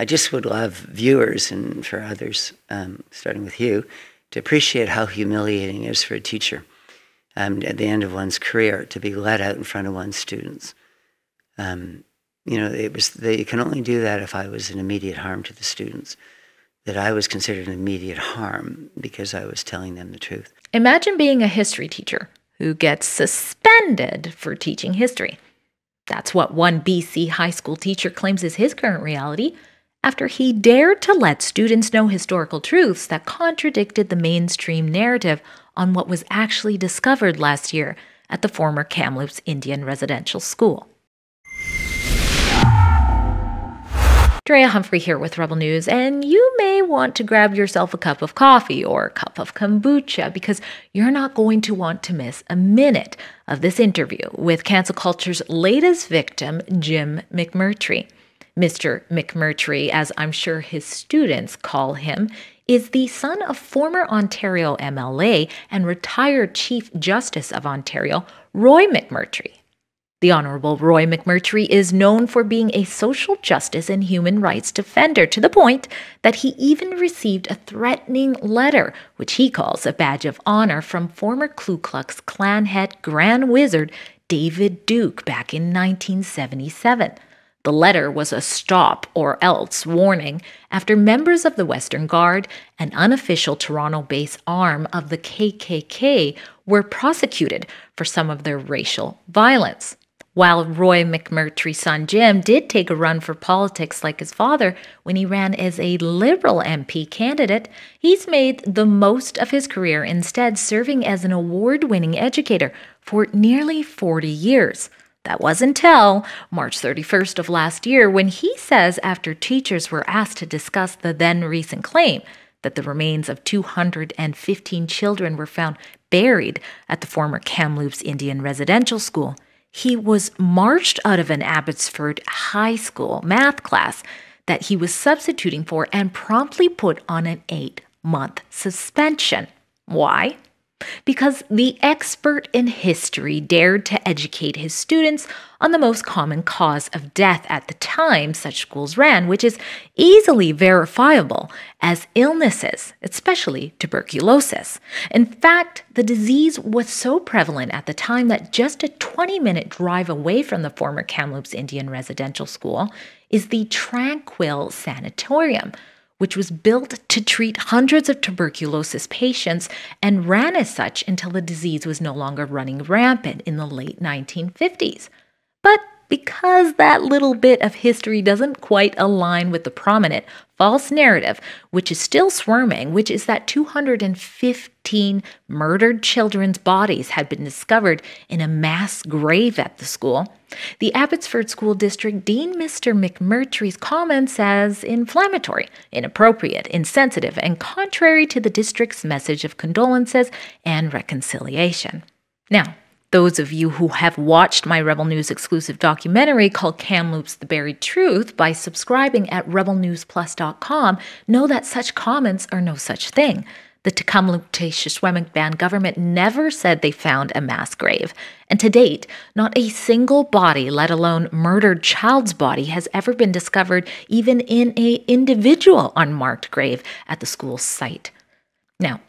I just would love viewers and for others, um, starting with you, to appreciate how humiliating it is for a teacher um, at the end of one's career to be let out in front of one's students. Um, you know, it was they can only do that if I was an immediate harm to the students. That I was considered an immediate harm because I was telling them the truth. Imagine being a history teacher who gets suspended for teaching history. That's what one BC high school teacher claims is his current reality after he dared to let students know historical truths that contradicted the mainstream narrative on what was actually discovered last year at the former Kamloops Indian Residential School. Drea Humphrey here with Rebel News, and you may want to grab yourself a cup of coffee or a cup of kombucha because you're not going to want to miss a minute of this interview with cancel culture's latest victim, Jim McMurtry. Mr. McMurtry, as I'm sure his students call him, is the son of former Ontario MLA and retired Chief Justice of Ontario, Roy McMurtry. The Honorable Roy McMurtry is known for being a social justice and human rights defender to the point that he even received a threatening letter, which he calls a badge of honor, from former Ku Klux Klan head Grand Wizard David Duke back in 1977. The letter was a stop or else warning after members of the Western Guard, an unofficial Toronto based arm of the KKK, were prosecuted for some of their racial violence. While Roy McMurtry's son Jim did take a run for politics like his father when he ran as a Liberal MP candidate, he's made the most of his career instead serving as an award winning educator for nearly 40 years. That was until March 31st of last year when he says, after teachers were asked to discuss the then recent claim that the remains of 215 children were found buried at the former Kamloops Indian Residential School, he was marched out of an Abbotsford high school math class that he was substituting for and promptly put on an eight month suspension. Why? Because the expert in history dared to educate his students on the most common cause of death at the time such schools ran, which is easily verifiable as illnesses, especially tuberculosis. In fact, the disease was so prevalent at the time that just a 20 minute drive away from the former Kamloops Indian Residential School is the Tranquille Sanatorium which was built to treat hundreds of tuberculosis patients and ran as such until the disease was no longer running rampant in the late 1950s. But because that little bit of history doesn't quite align with the prominent false narrative, which is still swarming, which is that 215 murdered children's bodies had been discovered in a mass grave at the school. The Abbotsford School District Dean Mr. McMurtry's comments as inflammatory, inappropriate, insensitive, and contrary to the district's message of condolences and reconciliation. Now, those of you who have watched my Rebel News exclusive documentary called Kamloops The Buried Truth by subscribing at rebelnewsplus.com know that such comments are no such thing. The Tk'emlúps Band government never said they found a mass grave, and to date, not a single body, let alone murdered child's body, has ever been discovered even in a individual unmarked grave at the school's site. Now,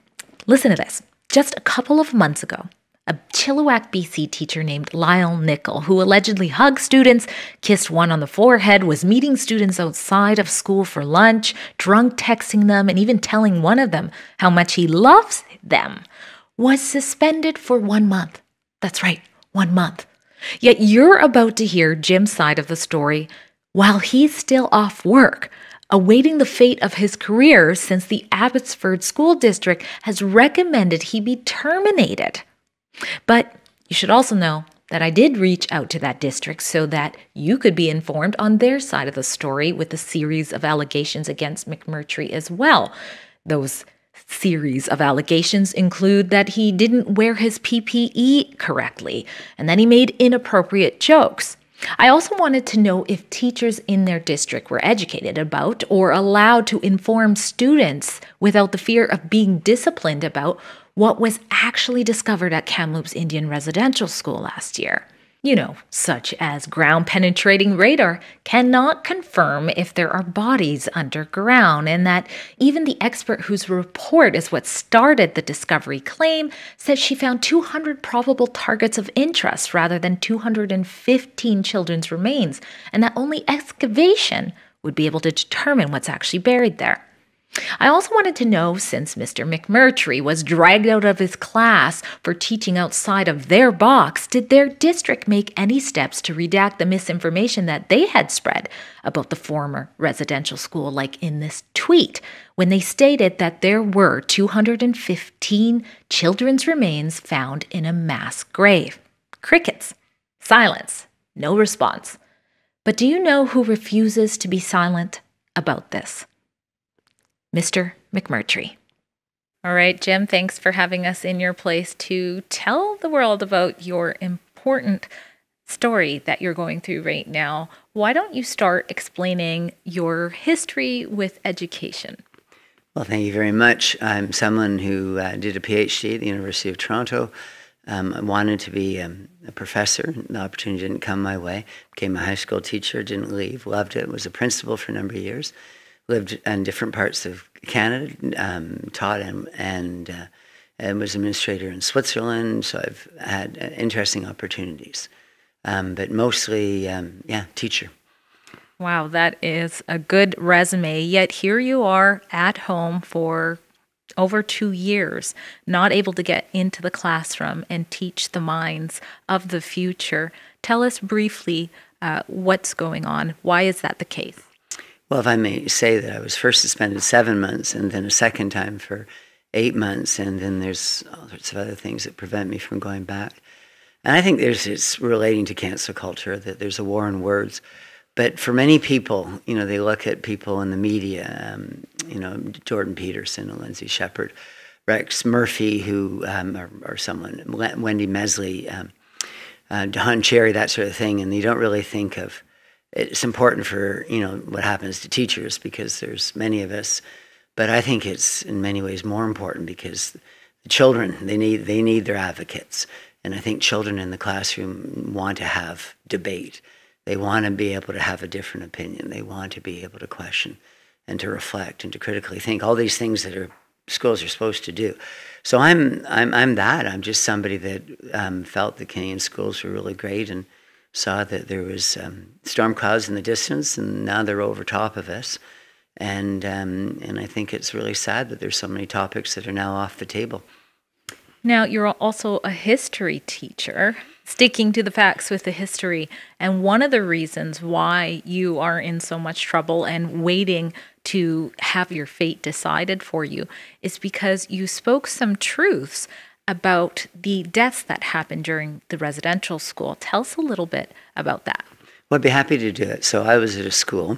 listen to this. Just a couple of months ago, a Chilliwack, BC teacher named Lyle Nickel, who allegedly hugged students, kissed one on the forehead, was meeting students outside of school for lunch, drunk texting them, and even telling one of them how much he loves them, was suspended for one month. That's right, one month. Yet you're about to hear Jim's side of the story while he's still off work awaiting the fate of his career since the Abbotsford School District has recommended he be terminated. But you should also know that I did reach out to that district so that you could be informed on their side of the story with a series of allegations against McMurtry as well. Those series of allegations include that he didn't wear his PPE correctly and that he made inappropriate jokes. I also wanted to know if teachers in their district were educated about or allowed to inform students without the fear of being disciplined about what was actually discovered at Kamloops Indian Residential School last year. you know, such as ground penetrating radar, cannot confirm if there are bodies underground, and that even the expert whose report is what started the discovery claim said she found 200 probable targets of interest rather than 215 children's remains, and that only excavation would be able to determine what's actually buried there. I also wanted to know since Mr. McMurtry was dragged out of his class for teaching outside of their box, did their district make any steps to redact the misinformation that they had spread about the former residential school, like in this tweet, when they stated that there were 215 children's remains found in a mass grave? Crickets. Silence. No response. But do you know who refuses to be silent about this? Mr. McMurtry. All right, Jim, thanks for having us in your place to tell the world about your important story that you're going through right now. Why don't you start explaining your history with education? Well, thank you very much. I'm someone who uh, did a PhD at the University of Toronto. Um, I wanted to be um, a professor. The opportunity didn't come my way. Became a high school teacher, didn't leave, loved it, was a principal for a number of years lived in different parts of Canada, um, taught and, and, uh, and was administrator in Switzerland. So I've had uh, interesting opportunities, um, but mostly, um, yeah, teacher. Wow, that is a good resume. Yet here you are at home for over two years, not able to get into the classroom and teach the minds of the future. Tell us briefly uh, what's going on. Why is that the case? Well, if I may say that I was first suspended seven months and then a second time for eight months, and then there's all sorts of other things that prevent me from going back. And I think there's it's relating to cancel culture that there's a war on words. But for many people, you know, they look at people in the media, um, you know, Jordan Peterson and Lindsay Shepherd, Rex Murphy, who um, or, or, someone, Wendy Mesley, um, uh, Don Cherry, that sort of thing, and they don't really think of it's important for you know what happens to teachers because there's many of us but i think it's in many ways more important because the children they need they need their advocates. And i think children in the classroom want to have debate. They want to be able to have a different opinion. They want to be able to question and to reflect and to critically think. All these things that are schools are supposed to do. So i'm i'm, I'm that. I'm just somebody that um, felt the canadian schools were really great and saw that there was um, storm clouds in the distance, and now they're over top of us. And um, and I think it's really sad that there's so many topics that are now off the table. Now you're also a history teacher, sticking to the facts with the history. And one of the reasons why you are in so much trouble and waiting to have your fate decided for you is because you spoke some truths about the deaths that happened during the residential school. Tell us a little bit about that. Well, I'd be happy to do it. So I was at a school,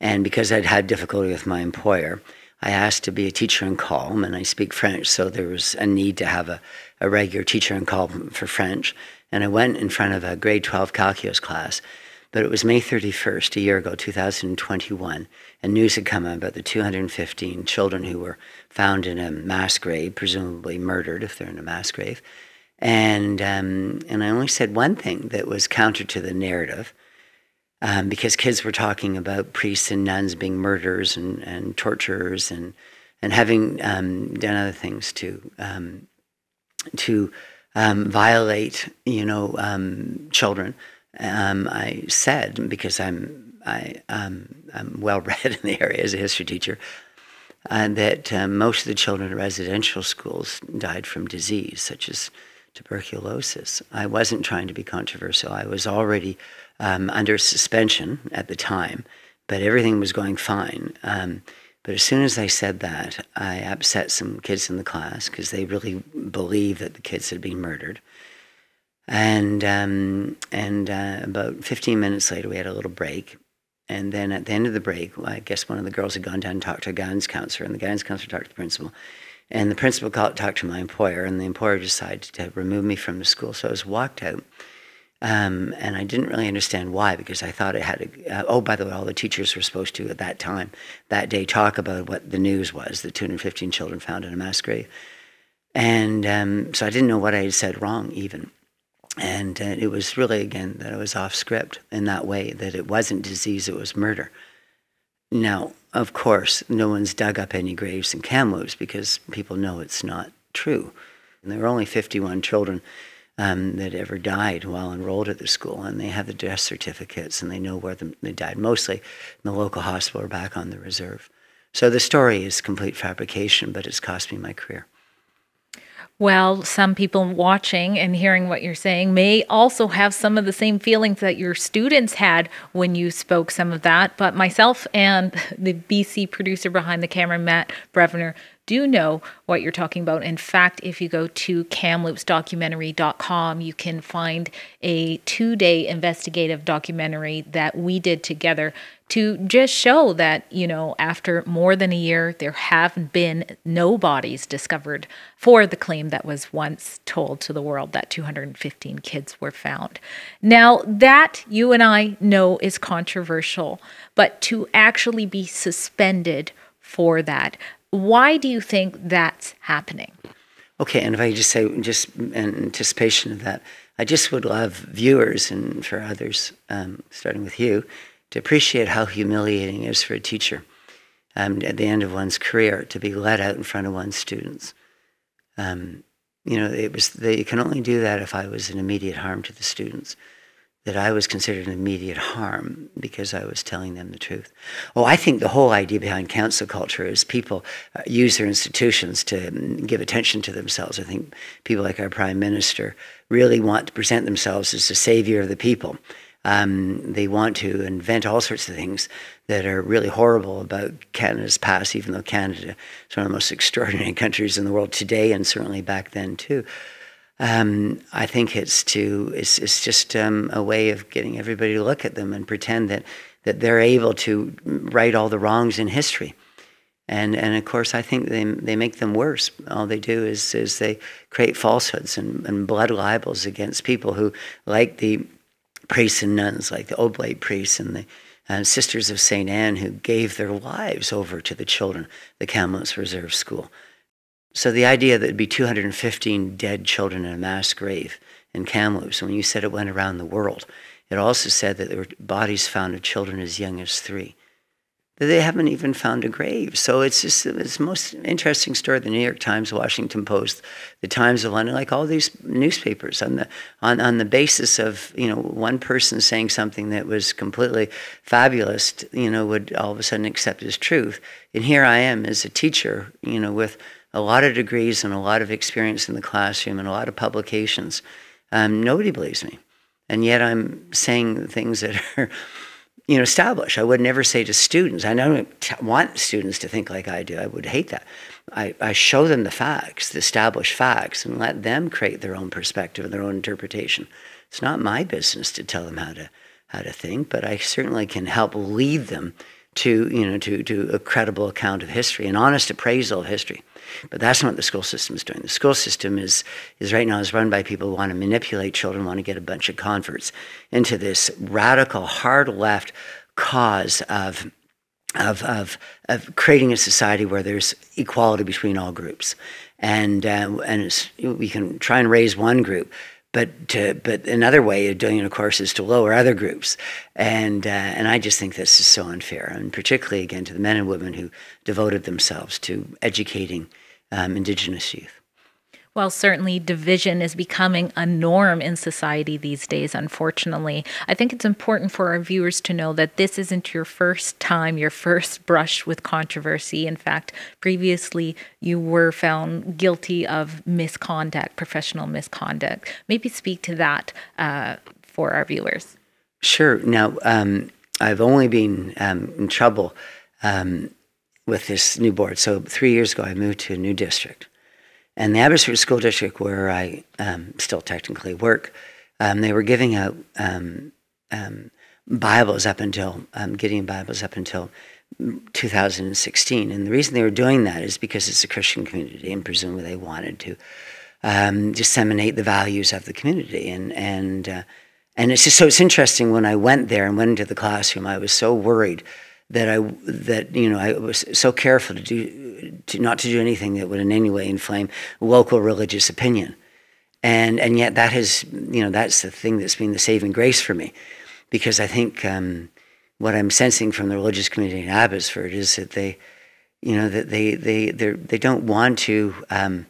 and because I'd had difficulty with my employer, I asked to be a teacher in call, and I speak French, so there was a need to have a, a regular teacher in call for French. And I went in front of a grade 12 calculus class, but it was May 31st, a year ago, 2021, and news had come out about the 215 children who were found in a mass grave, presumably murdered if they're in a mass grave. And, um, and I only said one thing that was counter to the narrative. Um, because kids were talking about priests and nuns being murderers and, and torturers and and having um, done other things to um, to um, violate you know um, children um, I said because I'm I um, I'm well read in the area as a history teacher uh, that um, most of the children in residential schools died from disease such as tuberculosis. I wasn't trying to be controversial. I was already um, under suspension at the time, but everything was going fine. Um, but as soon as I said that, I upset some kids in the class because they really believed that the kids had been murdered. And um, and uh, about 15 minutes later, we had a little break. And then at the end of the break, well, I guess one of the girls had gone down and talked to a guidance counselor, and the guidance counselor talked to the principal. And the principal called, talked to my employer, and the employer decided to remove me from the school. So I was walked out. Um, and I didn't really understand why because I thought it had. A, uh, oh, by the way, all the teachers were supposed to at that time, that day, talk about what the news was: the 215 children found in a mass grave. And um, so I didn't know what I had said wrong, even. And uh, it was really, again, that it was off script in that way, that it wasn't disease, it was murder. Now, of course, no one's dug up any graves in Kamloops because people know it's not true. And there were only 51 children um, that ever died while enrolled at the school, and they have the death certificates and they know where they died, mostly in the local hospital or back on the reserve. So the story is complete fabrication, but it's cost me my career. Well, some people watching and hearing what you're saying may also have some of the same feelings that your students had when you spoke some of that. But myself and the BC producer behind the camera, Matt Brevner, do know what you're talking about. In fact, if you go to kamloopsdocumentary.com, you can find a two day investigative documentary that we did together to just show that, you know, after more than a year, there have been no bodies discovered for the claim that was once told to the world that 215 kids were found. Now, that you and I know is controversial, but to actually be suspended for that, why do you think that's happening? Okay, and if I just say, just in anticipation of that, I just would love viewers and for others, um, starting with you, to appreciate how humiliating it is for a teacher um, at the end of one's career to be let out in front of one's students. Um, you know, it was they can only do that if I was an immediate harm to the students. That I was considered an immediate harm because I was telling them the truth. Oh, I think the whole idea behind cancel culture is people uh, use their institutions to um, give attention to themselves. I think people like our prime minister really want to present themselves as the savior of the people um, they want to invent all sorts of things that are really horrible about Canada's past, even though Canada is one of the most extraordinary countries in the world today and certainly back then too. Um, I think it's to it's, it's just um, a way of getting everybody to look at them and pretend that that they're able to right all the wrongs in history. And, and of course, I think they, they make them worse. All they do is, is they create falsehoods and, and blood libels against people who, like the priests and nuns like the Oblate priests and the uh, Sisters of St. Anne who gave their lives over to the children, the Kamloops Reserve School. So the idea that there'd be 215 dead children in a mass grave in Kamloops, when you said it went around the world, it also said that there were bodies found of children as young as three that they haven't even found a grave. So it's just it's the most interesting story. The New York Times, Washington Post, the Times of London, like all these newspapers on the on, on the basis of you know one person saying something that was completely fabulous, you know, would all of a sudden accept as truth. And here I am as a teacher, you know, with a lot of degrees and a lot of experience in the classroom and a lot of publications. Um, nobody believes me, and yet I'm saying things that are you know, established. I would never say to students, I don't want students to think like I do. I would hate that. I, I show them the facts, the established facts, and let them create their own perspective and their own interpretation. It's not my business to tell them how to how to think, but I certainly can help lead them to you know to to a credible account of history, an honest appraisal of history. But that's not what the school system is doing. The school system is is right now is run by people who want to manipulate children, want to get a bunch of converts into this radical, hard left cause of of, of, of creating a society where there's equality between all groups. And, uh, and we can try and raise one group, but to, but another way of doing it, of course, is to lower other groups, and uh, and I just think this is so unfair, and particularly again to the men and women who devoted themselves to educating um, Indigenous youth. Well, certainly division is becoming a norm in society these days, unfortunately. I think it's important for our viewers to know that this isn't your first time, your first brush with controversy. In fact, previously you were found guilty of misconduct, professional misconduct. Maybe speak to that uh, for our viewers. Sure. Now, um, I've only been um, in trouble um, with this new board. So, three years ago, I moved to a new district and the Abbotsford School District, where I um, still technically work, um, they were giving out um, um Bibles up until, um, Gideon Bibles up until 2016. And the reason they were doing that is because it's a Christian community, and presumably they wanted to disseminate the values of the community. And, and, uh, and it's just so it's interesting when I went there and went into the classroom, I was so worried that I that you know I was so careful to do to not to do anything that would in any way inflame local religious opinion. and and yet that has you know that's the thing that's been the saving grace for me, because I think um, what I'm sensing from the religious community in Abbotsford is that they, you know, that they they they they don't want to. Um,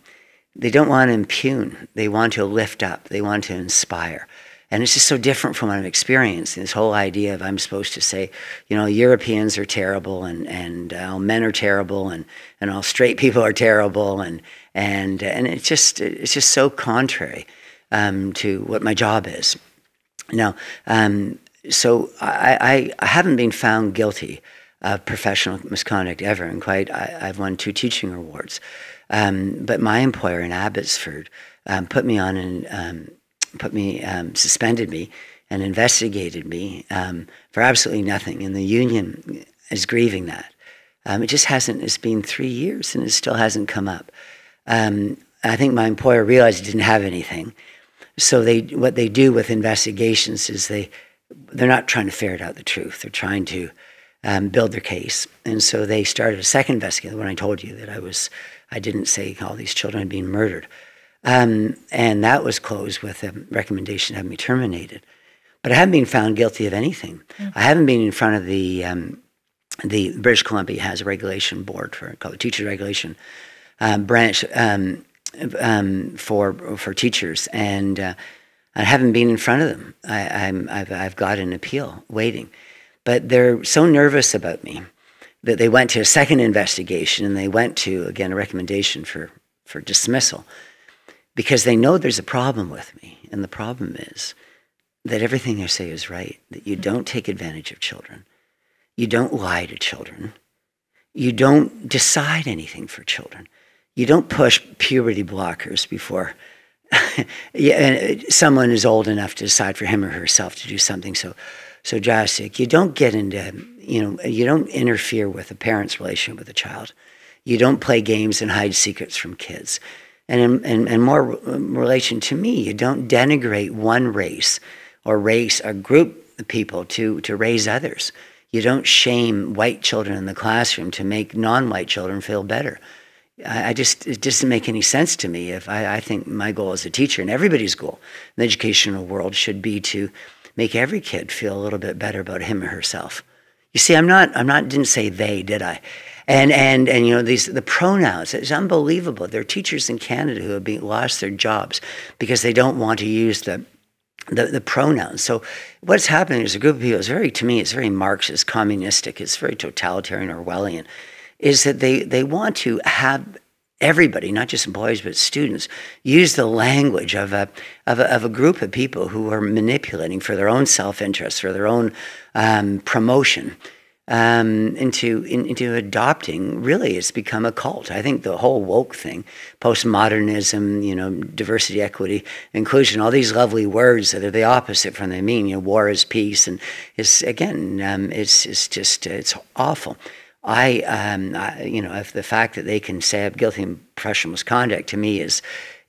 they don't want to impugn. They want to lift up. They want to inspire. And it's just so different from what I've experienced. This whole idea of I'm supposed to say, you know, Europeans are terrible and, and uh, all men are terrible and, and all straight people are terrible. And, and, and it's, just, it's just so contrary um, to what my job is. Now, um, so I, I, I haven't been found guilty of professional misconduct ever. And quite, I, have won two teaching awards. Um, but my employer in Abbotsford um, put me on an um, put me um, suspended me and investigated me um, for absolutely nothing. And the union is grieving that. Um, it just hasn't. It's been three years and it still hasn't come up. I think my employer realized it didn't have anything. So they what they do with investigations is they they're not trying to ferret out the truth. They're trying to um, build their case. And so they started a second investigation when I told you that I was I didn't say all these children had been murdered. Um, and that was closed with a recommendation to have me terminated. But I haven't been found guilty of anything. Mm-hmm. I haven't been in front of the um, the British Columbia has a regulation board for called the Teacher Regulation um, branch um, um, for for teachers, and uh, I haven't been in front of them. I, have I've got an appeal waiting, but they're so nervous about me that they went to a second investigation and they went to again a recommendation for for dismissal because they know there's a problem with me. And the problem is that everything I say is right that you don't take advantage of children. You don't lie to children. You don't decide anything for children. You don't push puberty blockers before uh, someone is old enough to decide for him or herself to do something. So so drastic. You don't get into you know, you don't interfere with a parent's relationship with a child. You don't play games and hide secrets from kids. And in, more um, relation to me, you don't denigrate one race or race or group of people to, to raise others. You don't shame white children in the classroom to make non-white children feel better. I, I just it doesn't make any sense to me. If I, I think my goal as a teacher and everybody's goal in the educational world should be to make every kid feel a little bit better about him or herself. You see, I'm not, I'm not, didn't say they, did I? And, and, and you know, these, the pronouns, it's unbelievable. There are teachers in Canada who have been, lost their jobs because they don't want to use the, the, the pronouns. So what's happening is a group of people, it's very, to me, it's very Marxist, communistic, it's very totalitarian, Orwellian, is that they, they want to have everybody, not just employees, but students, use the language of a, of a, of a group of people who are manipulating for their own self interest, for their own um, promotion. Um, into in, into adopting really it's become a cult. I think the whole woke thing, postmodernism, you know, diversity, equity, inclusion, all these lovely words that are the opposite from they mean. You know, war is peace, and it's again, um, it's it's just it's awful. I, um, I, you know, if the fact that they can say I'm guilty of professional misconduct to me is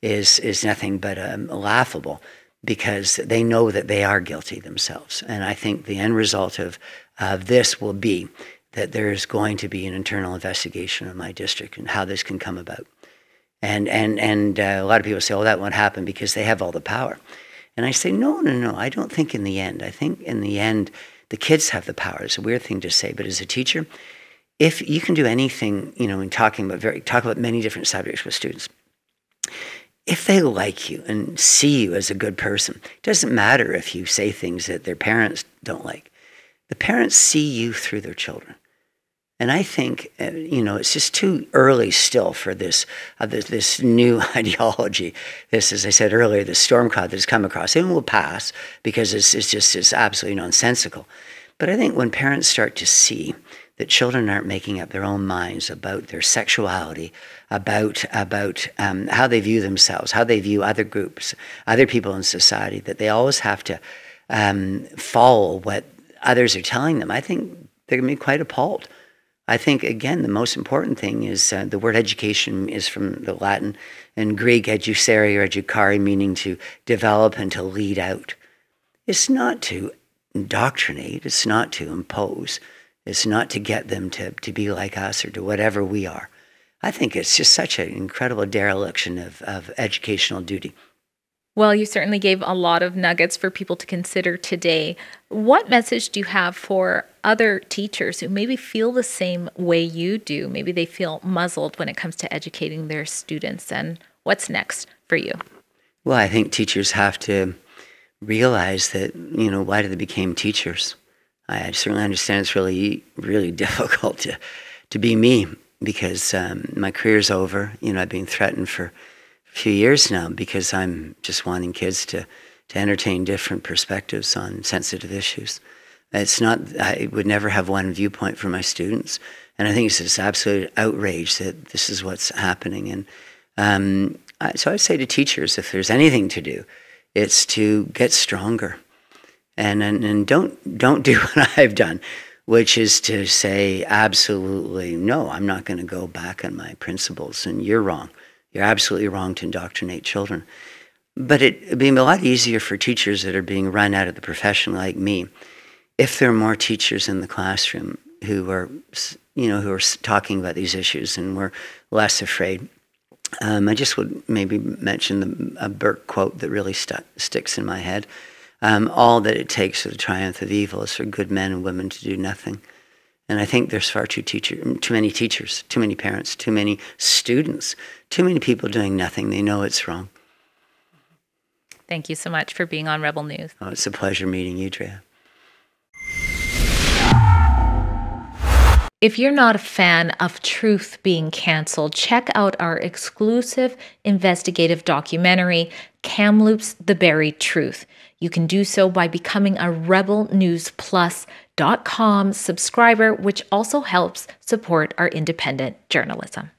is is nothing but um, laughable because they know that they are guilty themselves. And I think the end result of of this will be that there is going to be an internal investigation of my district and how this can come about. And and and uh, a lot of people say, "Oh, that won't happen because they have all the power." And I say, "No, no, no. I don't think in the end. I think in the end, the kids have the power." It's a weird thing to say, but as a teacher, if you can do anything, you know, in talking about very talk about many different subjects with students, if they like you and see you as a good person, it doesn't matter if you say things that their parents don't like. The parents see you through their children. And I think, uh, you know, it's just too early still for this, uh, this, this, new ideology. This, as I said earlier, the storm cloud that has come across. It will pass because it's, it's just it's absolutely nonsensical. But I think when parents start to see that children aren't making up their own minds about their sexuality, about about um, how they view themselves, how they view other groups, other people in society. That they always have to um, follow what others are telling them. I think they're going to be quite appalled. I think again the most important thing is uh, the word education is from the Latin and Greek educere or educare, meaning to develop and to lead out. It's not to indoctrinate. It's not to impose. It's not to get them to, to be like us or to whatever we are. I think it's just such an incredible dereliction of, of educational duty. Well, you certainly gave a lot of nuggets for people to consider today. What message do you have for other teachers who maybe feel the same way you do? Maybe they feel muzzled when it comes to educating their students. And what's next for you? Well, I think teachers have to realize that, you know, why did they become teachers? I certainly understand it's really, really difficult to, to be me because um, my career's over. You know, I've been threatened for few years now because I'm just wanting kids to, to entertain different perspectives on sensitive issues. It's not, I would never have one viewpoint for my students. And I think it's this absolute outrage that this is what's happening. And um, so I'd say to teachers, if there's anything to do, it's to get stronger, and and, and don't don't do what I've done, which is to say absolutely no. I'm not going to go back on my principles, and you're wrong. You're absolutely wrong to indoctrinate children. But it would be a lot easier for teachers that are being run out of the profession like me if there are more teachers in the classroom who are, you know, who are talking about these issues and we're less afraid. Um, I just would maybe mention the, a Burke quote that really st- sticks in my head. Um, all that it takes for the triumph of evil is for good men and women to do nothing. And I think there's far too teacher, too many teachers, too many parents, too many students, too many people doing nothing. They know it's wrong. Thank you so much for being on Rebel News. Oh, it's a pleasure meeting you, Drea. If you're not a fan of truth being canceled, check out our exclusive investigative documentary, Kamloops The Buried Truth. You can do so by becoming a rebel news rebelnewsplus.com subscriber, which also helps support our independent journalism.